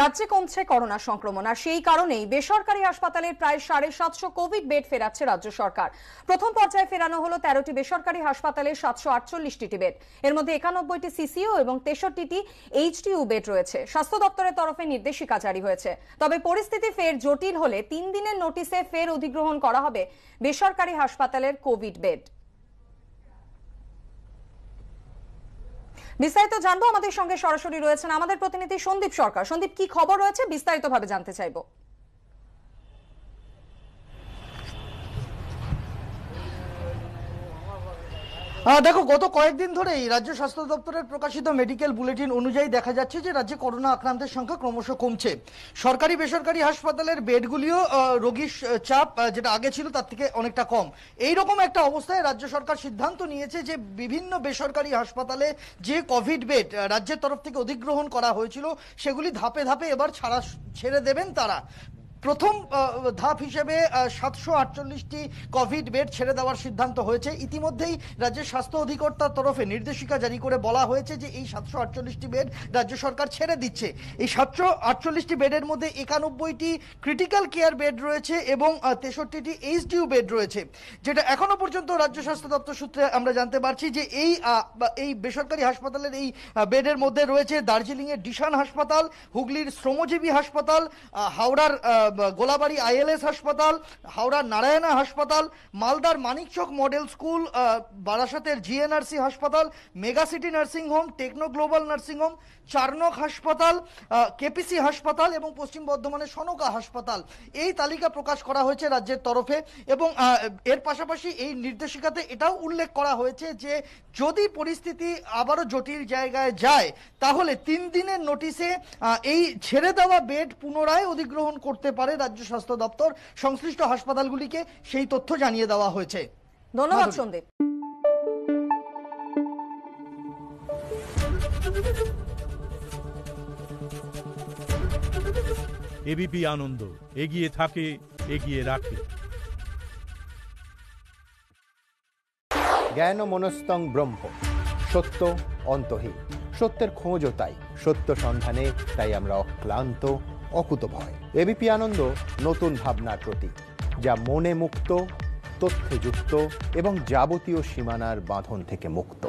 রাজ্যে কমছে করোনা সংক্রমণ, আর সেই কারণেই বেসরকারি হাসপাতালের প্রায় সাড়ে সাতশো কোভিড বেড ফেরাচ্ছে রাজ্য সরকার। প্রথম পর্যায়ে ফেরানো হলো তেরোটি বেসরকারি হাসপাতালের সাতশো আটচল্লিশটি বেড। এর মধ্যে একানব্বইটি সিসিও এবং তেষট্টিটি এইচটিউ বেড রয়েছে। স্বাস্থ্য দপ্তরের তরফে নির্দেশিকা জারি হয়েছে। তবে পরিস্থিতি ফের জটিল হলে তিন দিনের নোটিশে ফের অধিগ্রহণ করা হবে বেসরকারি হাসপাতালের কোভিড বেড। বিস্তারিত জানব। আমাদের সঙ্গে সরাসরি রয়েছেন আমাদের প্রতিনিধি সন্দীপ সরকার। সন্দীপ, কি খবর রয়েছে? বিস্তারিতভাবে জানতে চাইব। দেখো, গত কয়েকদিন ধরেই রাজ্য স্বাস্থ্য দপ্তরের প্রকাশিত মেডিকেল বুলেটিন অনুযায়ী দেখা যাচ্ছে যে রাজ্যে করোনা আক্রান্তের সংখ্যা ক্রমশ কমছে। সরকারি বেসরকারি হাসপাতালের বেডগুলিও রোগীর চাপ যেটা আগে ছিল তার থেকে অনেকটা কম। এই রকম একটা অবস্থায় রাজ্য সরকার সিদ্ধান্ত নিয়েছে যে বিভিন্ন বেসরকারি হাসপাতালে যে কোভিড বেড রাজ্যের তরফ থেকে অধিগ্রহণ করা হয়েছিল, সেগুলি ধাপে ধাপে এবার ছাড়া ছেড়ে দেবেন তারা। প্রথম ধাপ হিসেবে সাতশো আটচল্লিশটি কোভিড বেড ছেড়ে দেওয়ার সিদ্ধান্ত হয়েছে। ইতিমধ্যেই রাজ্যের স্বাস্থ্য অধিকর্তার তরফে নির্দেশিকা জারি করে বলা হয়েছে যে এই সাতশো আটচল্লিশটি বেড রাজ্য সরকার ছেড়ে দিচ্ছে। এই সাতশো আটচল্লিশটি বেডের মধ্যে একানব্বইটি ক্রিটিক্যাল কেয়ার বেড রয়েছে এবং তেষট্টিটি এইচডিউ বেড রয়েছে, যেটা এখনও পর্যন্ত রাজ্য স্বাস্থ্য দপ্তর সূত্রে আমরা জানতে পারছি যে এই এই বেসরকারি হাসপাতালের এই বেডের মধ্যে রয়েছে দার্জিলিংয়ের ডিশান হাসপাতাল, হুগলির শ্রমজীবী হাসপাতাল হাওড়ার গোলাবাড়ি আইএলএস হাসপাতাল হাওড়ার নারায়ণা হাসপাতাল, মালদার মানিকচক মডেল স্কুল বারাসাতের জিএনআরসি হাসপাতাল, mega city nursing home, techno global nursing home, Charnock হাসপাতাল কেপিসি হাসপাতাল এবং পশ্চিম বর্ধমানের সনকা হাসপাতাল। এই তালিকা প্রকাশ করা হয়েছে রাজ্যের তরফে এবং এর পাশাপাশি এই নির্দেশিকাতে এটাও উল্লেখ করা হয়েছে যে, যদি পরিস্থিতি আবারও জটিল জায়গায় যায়, তাহলে তিন দিনের নোটিশে এই ছেড়ে দেওয়া বেড পুনরায় অধিগ্রহণ করতে পারে রাজ্য স্বাস্থ্য দপ্তর সংশ্লিষ্ট হাসপাতালগুলিকে সেই তথ্য জানিয়ে দেওয়া হয়েছে। ধন্যবাদ। সন্দীপ। এবিপি আনন্দ এগিয়ে থাকে এগিয়ে রাখে। জ্ঞান মনস্তং ব্রহ্ম সত্য অন্তহীন। সত্যের খোঁজও তাই সত্য সন্ধানে তাই আমরা অক্লান্ত। অকুতভয়। এবিপি আনন্দ, নতুন ভাবনার প্রতীক, যা মনে মুক্ত তথ্যে যুক্ত এবং যাবতীয় সীমানার বাঁধন থেকে মুক্ত।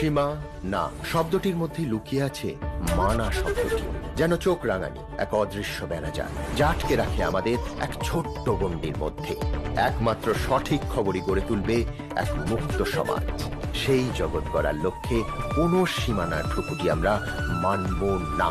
সীমা না, শব্দটির মধ্যে লুকিয়ে আছে মানা শব্দটি, যেন চোখ রাঙানি, এক অদৃশ্য বেড়াজাল যা আটকে রাখে আমাদের এক ছোট্ট গণ্ডির মধ্যে। একমাত্র সঠিক খবরই গড়ে তুলবে এক মুক্ত সমাজ। সেই জগৎ গড়ার লক্ষ্যে কোনো সীমানার ঠুকুটি আমরা মানব না।